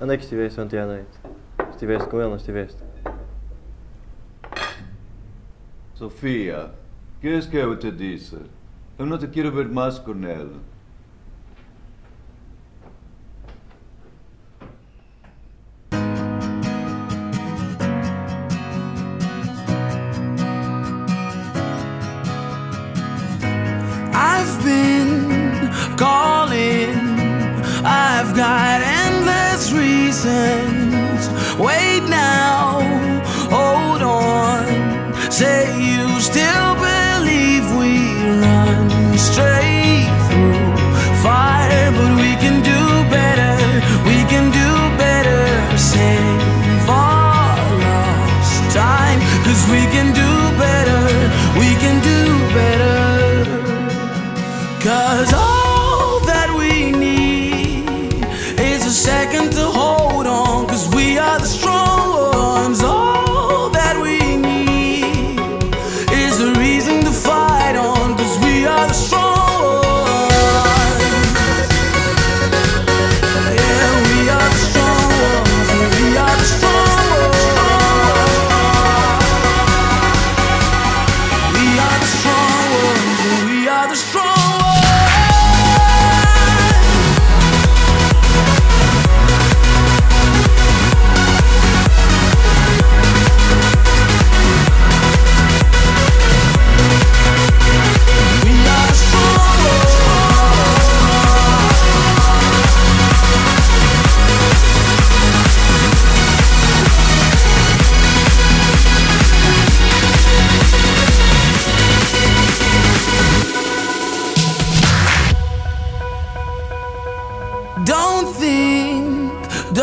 Onde é que estiveste ontem à noite? Estiveste com ele, não estiveste? Sofia, queres que eu te disse? Eu não te quero ver mais com ele. I've got endless reasons. Wait now, hold on. Say you still believe we run straight through fire, but we can do better. We can do better. Save our lost time, cause we can do better. We can do better. Cause all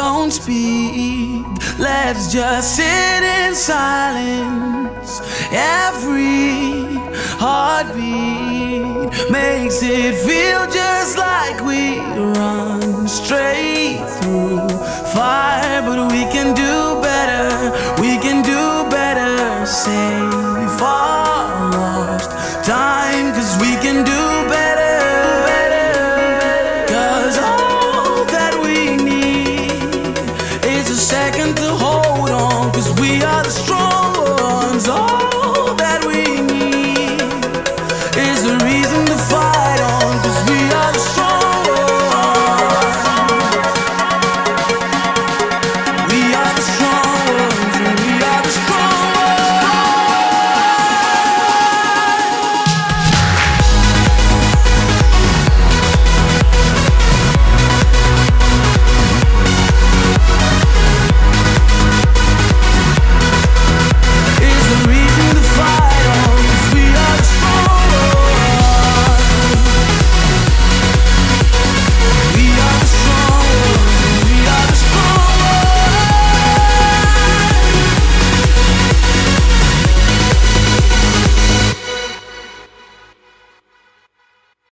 don't speak. Let's just sit in silence. Every heartbeat makes it feel just like we run straight through fire, but we can do better. We can do better. Say far.